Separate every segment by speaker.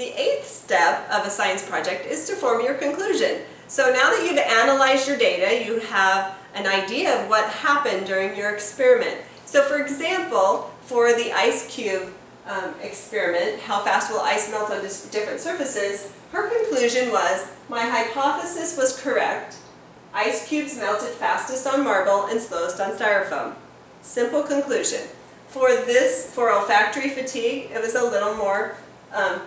Speaker 1: The eighth step of a science project is to form your conclusion. So now that you've analyzed your data, you have an idea of what happened during your experiment. So for example, for the ice cube um, experiment, how fast will ice melt on different surfaces, her conclusion was, my hypothesis was correct. Ice cubes melted fastest on marble and slowest on styrofoam. Simple conclusion. For this, for olfactory fatigue, it was a little more, um,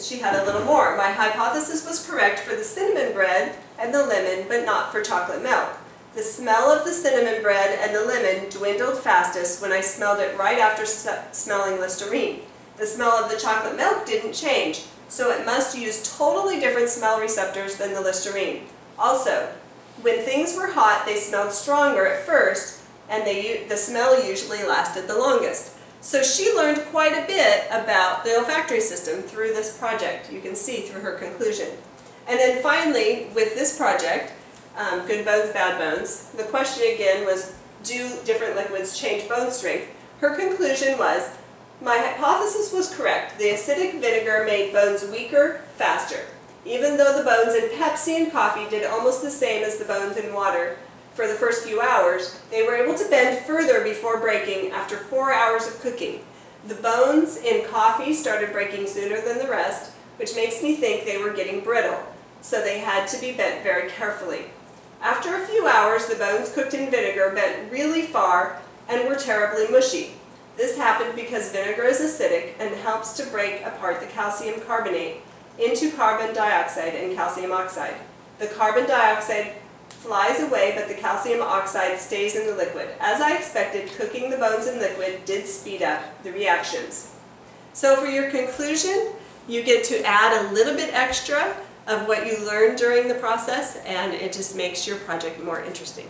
Speaker 1: she had a little more. My hypothesis was correct for the cinnamon bread and the lemon, but not for chocolate milk. The smell of the cinnamon bread and the lemon dwindled fastest when I smelled it right after smelling Listerine. The smell of the chocolate milk didn't change, so it must use totally different smell receptors than the Listerine. Also, when things were hot, they smelled stronger at first, and they, the smell usually lasted the longest. So she learned quite a bit about the olfactory system through this project. You can see through her conclusion. And then finally, with this project, um, good bones, bad bones. The question again was, do different liquids change bone strength? Her conclusion was, my hypothesis was correct. The acidic vinegar made bones weaker, faster. Even though the bones in Pepsi and coffee did almost the same as the bones in water for the first few hours, they were able to bend further before breaking after four hours of cooking. The bones in coffee started breaking sooner than the rest, which makes me think they were getting brittle, so they had to be bent very carefully. After a few hours, the bones cooked in vinegar bent really far and were terribly mushy. This happened because vinegar is acidic and helps to break apart the calcium carbonate into carbon dioxide and calcium oxide. The carbon dioxide flies away, but the calcium oxide stays in the liquid. As I expected, cooking the bones in liquid did speed up the reactions. So for your conclusion, you get to add a little bit extra of what you learned during the process and it just makes your project more interesting.